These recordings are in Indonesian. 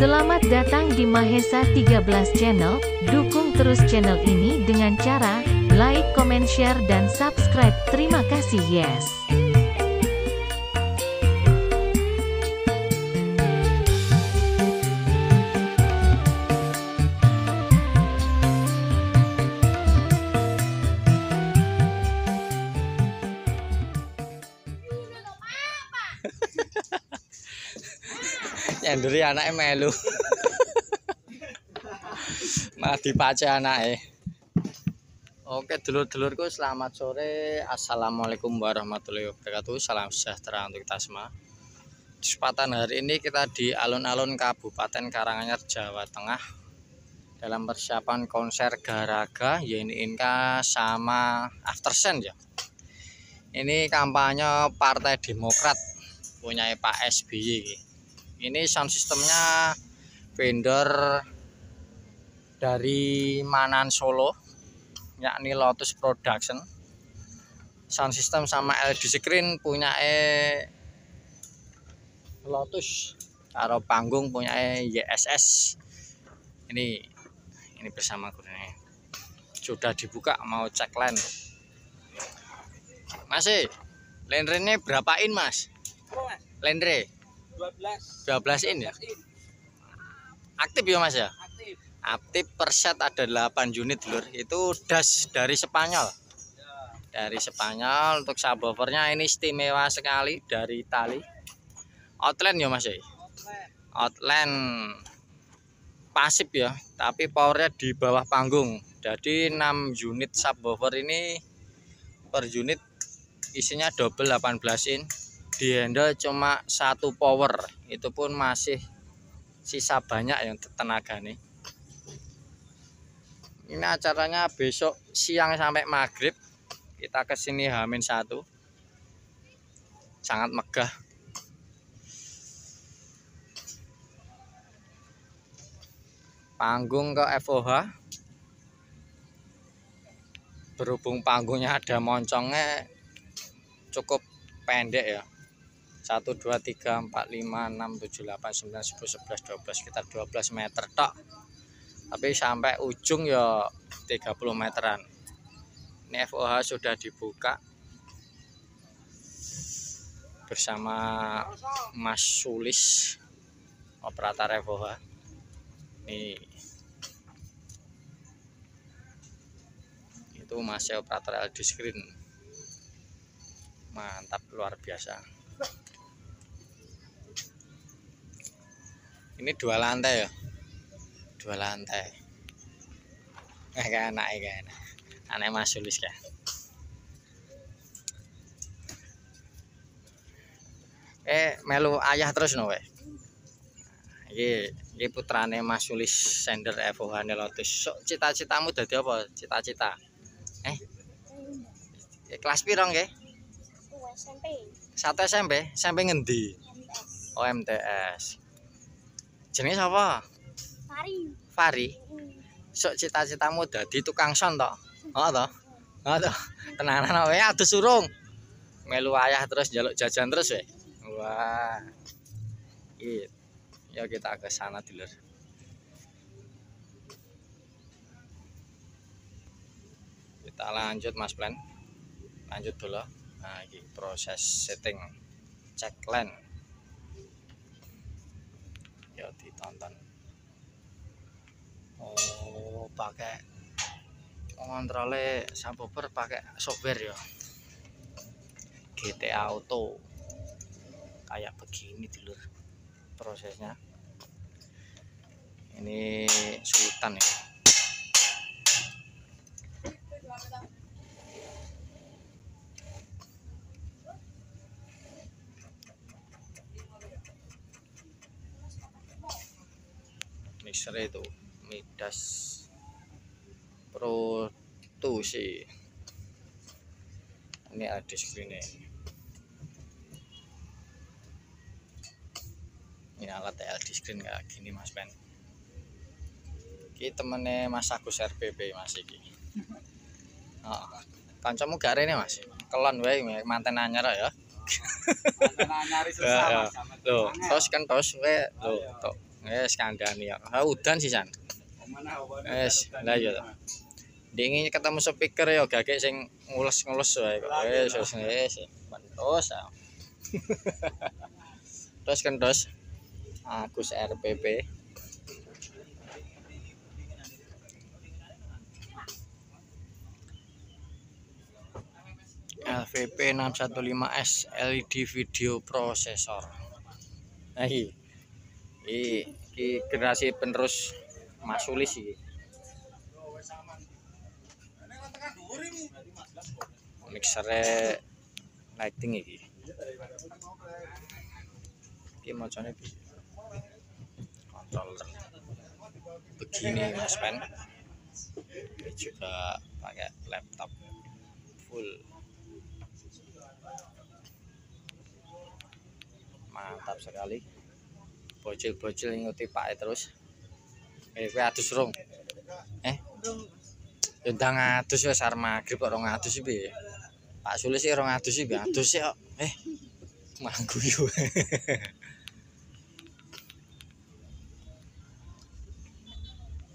Selamat datang di Mahesa 13 Channel, dukung terus channel ini dengan cara like, comment, share, dan subscribe. Terima kasih yes. Nyenduri anaknya melu. Malah dipace anaknya. Oke dulur-dulurku selamat sore. Assalamualaikum warahmatullahi wabarakatuh. Salam sejahtera untuk kita semua. Kesempatan hari ini kita di alun-alun Kabupaten Karanganyar Jawa Tengah. Dalam persiapan konser Garaga Yeni Inka sama Aftersen ya. Ini kampanye Partai Demokrat punya Pak SBY ini sound sistemnya vendor dari Manan Solo yakni Lotus Production. Sound system sama LED screen punya e Lotus. Karo panggung punya e YSS ini ini bersama gue sudah dibuka mau cek len. Masih? Lenrenya berapaan mas? Lenre 12 12 in ya? Aktif ya mas ya? Aktif. Aktif per set ada 8 unit lur. Itu das dari Spanyol. Ya. dari Spanyol untuk subwoofernya ini istimewa sekali dari Itali. Outland ya mas ya? Outlet outland. Pasif ya tapi powernya di bawah panggung. Jadi 6 unit subwoofer ini per unit isinya double 18 in di handle cuma satu power. Itu pun masih sisa banyak yang tenaga nih ini acaranya besok siang sampai maghrib. Kita ke sini hamin satu. Sangat megah. Panggung ke FOH berhubung panggungnya ada moncongnya cukup pendek ya 1 2 3 4 5 6 7 8 9 10 11 12 sekitar 12 meter tok. Tapi sampai ujung ya 30 meteran. Ini FOH sudah dibuka bersama Mas Sulis operator FOH nih itu masih operator LED screen. Mantap luar biasa ini dua lantai ya? Dua lantai. Eh kayak anak kayak anak anak mas Sulis kan eh melu ayah terus no weh. Iki iki putrane Mas Sulis sender FOH Lotus sok cita-citamu dadi apa? Cita-cita. Eh? Eh, kelas pirong nggih? SMP satu SMP SMP ngendi? MTS oh jenenge sapa? Fari. Fari. Sok cita-citamu dadi tukang son to oh to oh to tenanan wae adu surung melu ayah terus jaluk jajan terus we wah. Iya. ya kita ke sana dulur kita lanjut mas plan. Lanjut dulu. Nah ini proses setting cek len ya ditonton oh pakai kontrolnya subwoofer pakai software ya? GTA Auto. Kayak begini dulur prosesnya. Ini sultan ya mixer itu Midas Pro 2 sih. Ini ada screennya ini. Alat LD screen kayak gini mas Ben. Ini temennya mas Agus RPP mas iki. Oh, kancamu gak rene mas? Kelon wae manten anyar ya. Karena nyari Ya, susah ya. mas tos kan tos Ayo. tok. Wes kandhani ya. Ha udan sih san. Wes, lah iya to. Dingin ketemu speaker ya gagek sing ngules-ngules wae kok. Wes wes wes. Ya. Terus kan terus. Agus RPP. LVP 615S LED video processor. Nah, Iki, iki generasi penerus Mas Sulis iki. Mixere lighting iki. Iki macane? Controller. Begini Mas Pen. Ini juga pakai laptop full mantap sekali bocil-bocil ngikuti pak terus? Eh kowe adus rong eh? Ya ndang adus wis arep magrib kok rong adus iki piye? Pak Sulis sih rong adus iki adus kok. Eh manggu yo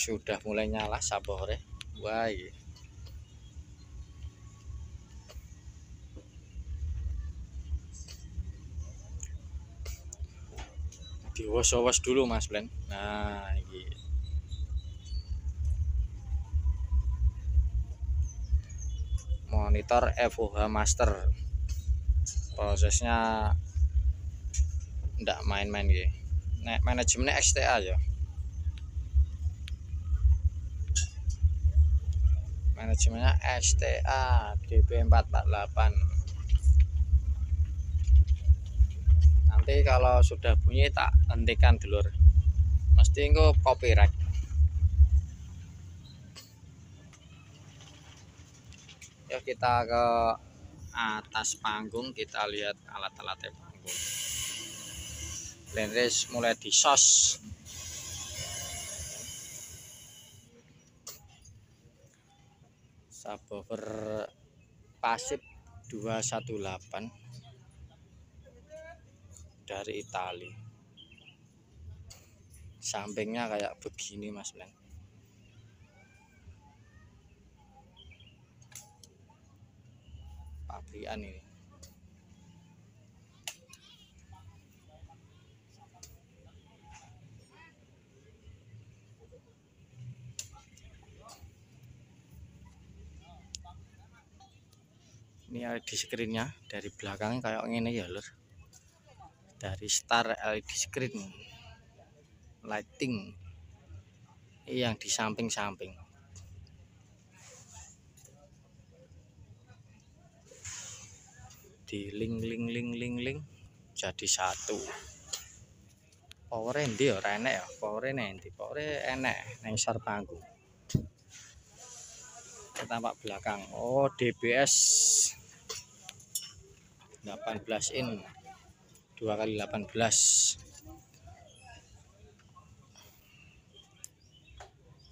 sudah mulai nyala sabore wah iya diwas-was dulu Mas Blen. Nah, iki. Monitor FOH Master. Prosesnya ndak main-main iki. Nek manajemennya XTA ya. Manajemennya XTA DB448. Nanti kalau sudah bunyi tak hentikan dulur. Mesti engko copyright. Ya kita ke atas panggung kita lihat alat-alatnya panggung. Lenris mulai di sos subwoofer pasif 218 dari Itali. Sampingnya kayak begini mas Len pabrikan ini. Ini LED screennya dari belakang kayak ini ya lur dari Star LED screen. Lighting. Yang di samping-samping. Di link link link link link jadi satu. Powernya ndi ya? Enek ya? Powernya nanti powernya enek. Neng sar panggung. Tampak belakang. Oh DBS 18 in 2 kali 18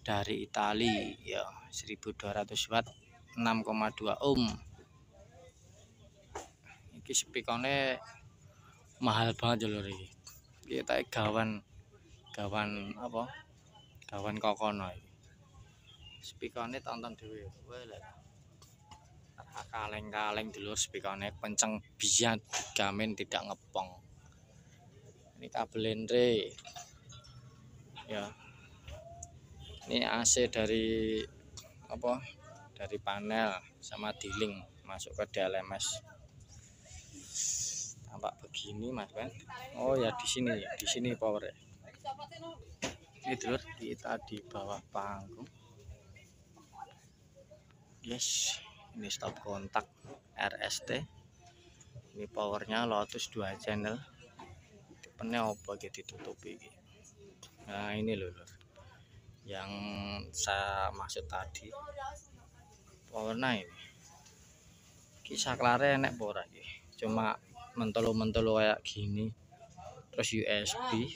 dari Itali ya 1200 watt 6,2 ohm. Iki spikone mahal banget lho iki. Kita gawan gawan apa? Gawan kokono spikone tonton dhewe wae kaleng-kaleng dulu spikone kenceng biar gamen tidak ngepong ini kabel lenre ya. Ini AC dari apa dari panel sama diling masuk ke DLMS tampak begini mas Ben? Oh ya di sini di sini power ini dulu kita di bawah panggung. Yes ini stop kontak RST ini powernya Lotus 2 channel tipenya apa gitu ditutupi? Nah ini loh yang saya maksud tadi. Powernya ini? Kisah klare enek pora cuma mentolo-mentolo kayak gini. Terus USB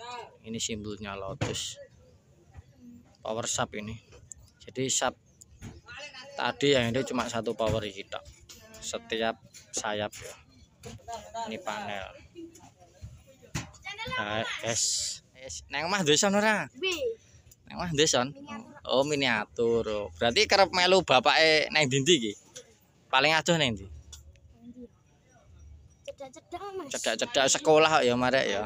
ini simbolnya Lotus. Power sub ini. Jadi sub tadi yang itu cuma satu power kita setiap sayap ya. Ini panel nah, S Wis, nang omah deson ora? B. Nang omah deson. Miniatur. Oh, miniatur. Berarti kerep melu bapake nang ndi iki? Paling adoh nang ndi? Cedak-cedak sekolah ya marek ya.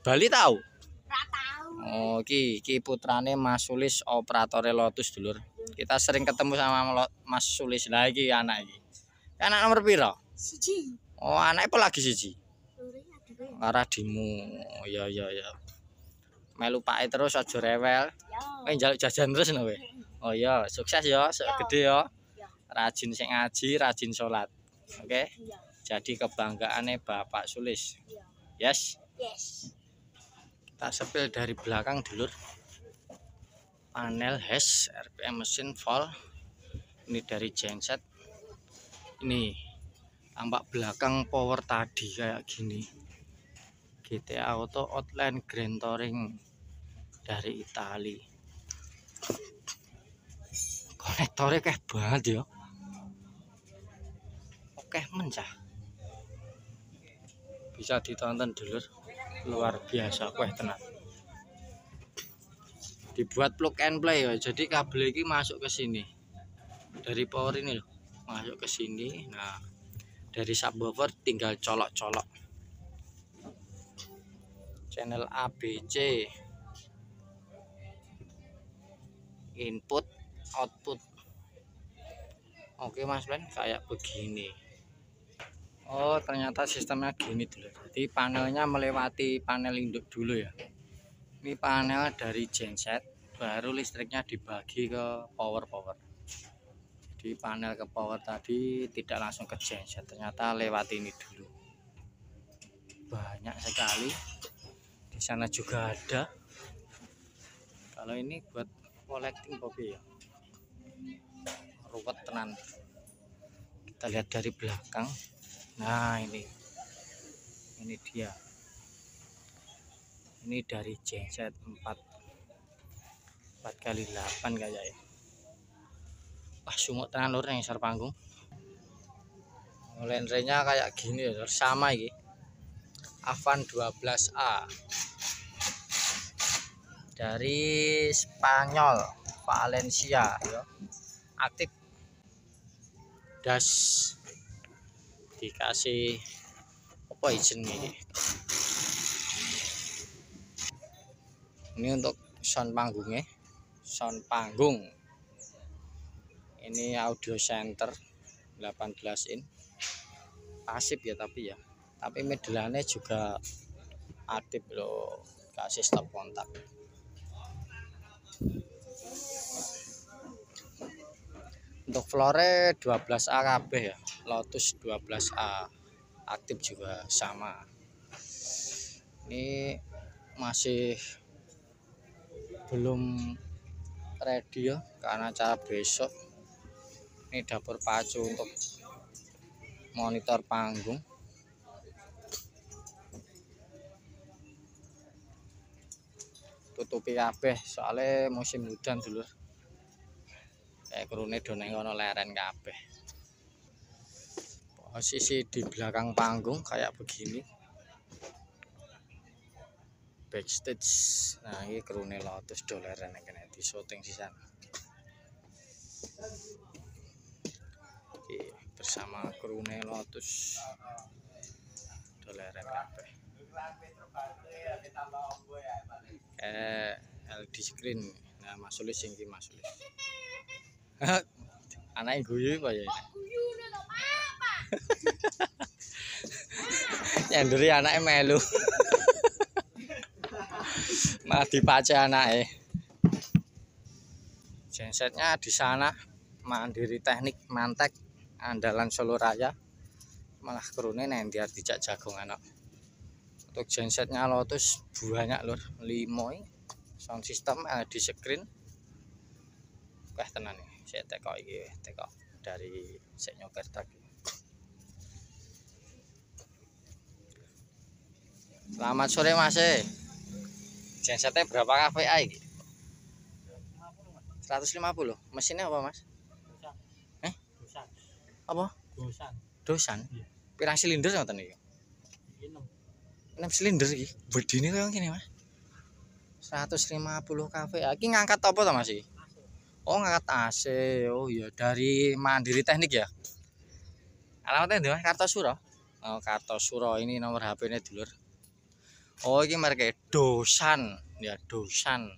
Bali tahu? Rak tahu. Oh, iki iki putrane Mas Sulis operatore Lotus dulur. Kita sering ketemu sama Mas Sulis. Lah iki anak iki. Anak nomor piro? Siji. Oh, anaknya apa lagi siji? Oh, ya ya ya. Melu pake terus aja rewel. Ya. Eh njaluk jajan terus no kowe. Oh iya, sukses ya, Ya. gede ya. Ya. Rajin sing ngaji, rajin sholat. Oke, Iya. jadi kebanggaannya Bapak Sulis. Iya. Yes, Yes. kita sepil dari belakang dulur. Panel HES, RPM mesin vol. Ini dari genset. Ini tampak belakang power tadi kayak gini. GTA Auto Outline Grand Touring dari Itali. Konektornya kayak banget ya. Oke, mencah. Bisa ditonton dulu. Luar biasa, weh tenang. Dibuat plug and play ya. Jadi kabel ini masuk ke sini. Dari power ini loh. Masuk ke sini. Nah, dari subwoofer tinggal colok-colok. Channel ABC. Input, output. Oke Mas Ben, kayak begini. Oh, ternyata sistemnya gini dulu. Jadi panelnya melewati panel induk dulu ya. Ini panel dari genset, baru listriknya dibagi ke power-power. Jadi panel ke power tadi tidak langsung ke genset, ternyata lewat ini dulu. Banyak sekali. Di sana juga ada. Kalau ini buat collecting kopi ya. Ruwet tenan. Kita lihat dari belakang. Nah, ini. Ini dia. Ini dari genset 4 4 kali 8 kayaknya. Wah, sumuk tenan lur yang panggung. Lenrenya kayak gini ya, sama iki. Avan 12A dari Spanyol Valencia ya. aktif. Das dikasih apa izin ini? Ini untuk sound panggungnya. Sound panggung. Ini audio center 18 in. Pasif ya tapi ya tapi medelannya juga aktif loh kasih stop kontak. Untuk flore 12A kabeh ya Lotus 12A aktif juga sama. Ini masih belum ready ya karena cara besok. Ini dapur pacu untuk monitor panggung tutupi kabeh soalnya musim hujan dulu. Kayak kerune doneng kono leren kabeh. Posisi di belakang panggung kayak begini. Backstage. Nah ini kerune lotus doleran yang kena di syuting sisan Oke, bersama kerune lotus doleran kabeh eh LD screen. Nah Mas Sulis sing iki Mas Sulis anaknya guyu apa ya? Nyanduri anaknya melu. Malah dipace anaknya. Gensetnya di sana. Mandiri teknik mantek. Andalan Solo Raya. Malah kerune nanti dijak jagung anak untuk gensetnya Lotus banyak lur limoy sound system LD screen wah tenan nih saya teko iki teko dari saya nyoker tadi Selamat sore Mas. e. Gensetnya berapa kVA iki? 150. Mesinnya apa, Mas? Eh? Dosan. Apa? Dosan. Dosan. Iya. Pirang silinder ngoten iki? Ini 6 silinder iki. Bedine koyo ngene, Mas. 150 kafe. Iki ngangkat apa to Mas iki? Oh, ngangkat AC. Oh iya, dari Mandiri Teknik ya. Alamatnya ndi Mas? Kartosuro. Oh, Kartosuro ini nomor HP-nya dulur. Oh, ini merek Dosan. Ya, Dosan.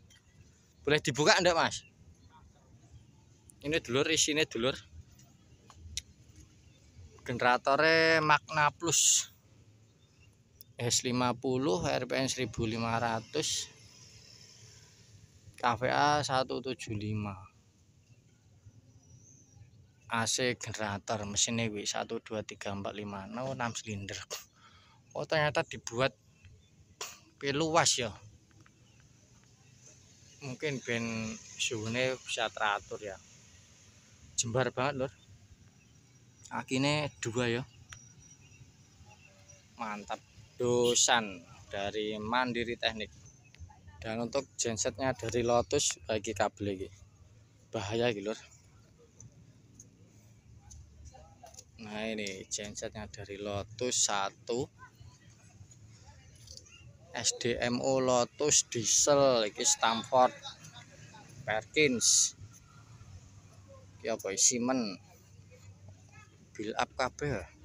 Boleh dibuka enggak, Mas? Ini dulur isinya dulur. Generatornya Magna Plus. S50 RPM 1500 KVA 175 AC generator mesinnya W 1 2 3 4 5 no, 6 silinder. Oh ternyata dibuat luas ya. Mungkin ben suhunya bisa teratur ya. Jembar banget lor akinya dua ya. Mantap dosan dari Mandiri Teknik. Dan untuk gensetnya dari Lotus bagi kabel ini. Bahaya gitu. Lur. Nah, ini gensetnya dari Lotus 1 SDMO Lotus diesel iki Stamford Perkins iki apa Siemens build up kabel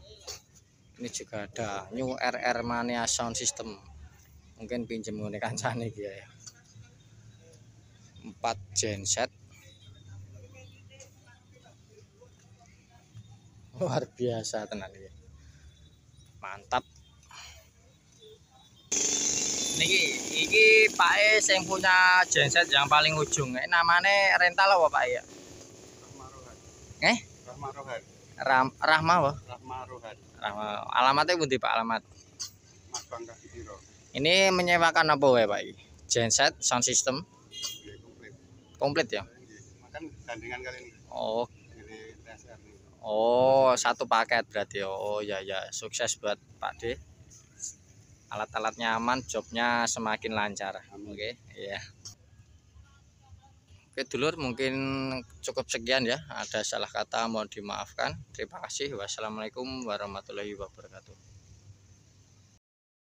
ini juga ada New RR Mania Sound System. Mungkin pinjem ngene kancane iki ya. 4 genset luar biasa tenan iki. Mantap. Niki iki Pak E yang punya genset yang paling ujung. Eh, namanya rental apa Pak E ya? Eh? Rahma Rohan. Ram, Rahma apa Rahma Rohan. Rahma alamatnya pundi Pak alamat Mas Bangka Sidiro. Ini menyewakan apa ya Pak? Genset, sound system, Nggih, komplit. komplit ya? Nggih. Makan gandingan kali ini. Oh, Jadi TSR nih. oh satu paket berarti. Oh ya ya, sukses buat Pak D. Alat-alatnya aman, jobnya semakin lancar. Oke, iya. Oke dulur, mungkin cukup sekian ya. Ada salah kata mohon dimaafkan. Terima kasih. Wassalamualaikum warahmatullahi wabarakatuh.